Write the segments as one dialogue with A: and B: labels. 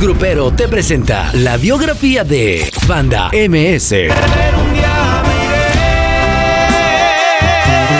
A: Grupero te presenta la biografía de Banda MS.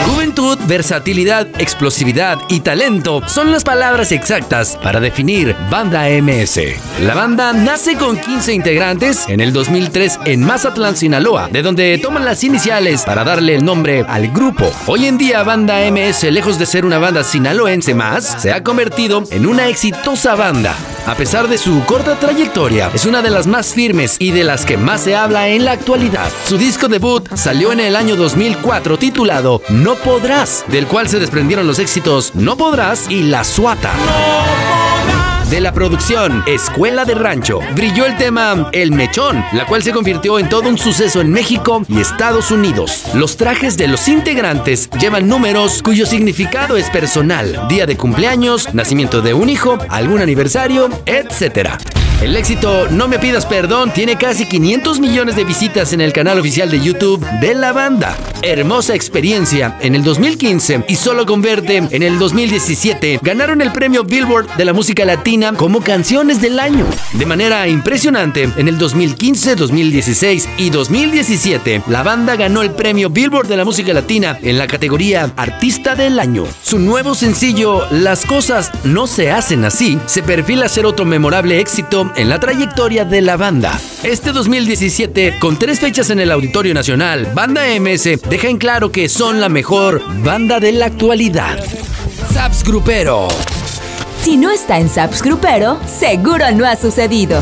A: Juventud, versatilidad, explosividad y talento son las palabras exactas para definir Banda MS. La banda nace con 15 integrantes en el 2003 en Mazatlán, Sinaloa, de donde toman las iniciales para darle el nombre al grupo. Hoy en día Banda MS, lejos de ser una banda sinaloense más, se ha convertido en una exitosa banda. A pesar de su corta trayectoria, es una de las más firmes y de las que más se habla en la actualidad. Su disco debut salió en el año 2004 titulado No Podrás, del cual se desprendieron los éxitos No Podrás y La Suata. De la producción Escuela de Rancho brilló el tema El Mechón, la cual se convirtió en todo un suceso en México y Estados Unidos. Los trajes de los integrantes llevan números cuyo significado es personal, día de cumpleaños, nacimiento de un hijo, algún aniversario, etc. El éxito No me pidas perdón tiene casi 500 millones de visitas en el canal oficial de YouTube de la banda. Hermosa experiencia en el 2015 y solo converte en el 2017 ganaron el premio Billboard de la música latina como canciones del año. De manera impresionante, en el 2015, 2016 y 2017 la banda ganó el premio Billboard de la música latina en la categoría Artista del Año. Su nuevo sencillo Las cosas no se hacen así se perfila ser otro memorable éxito en la trayectoria de la banda. Este 2017, con tres fechas en el Auditorio Nacional, Banda MS deja en claro que son la mejor banda de la actualidad. Saps Grupero.
B: Si no está en Saps Grupero, seguro no ha sucedido.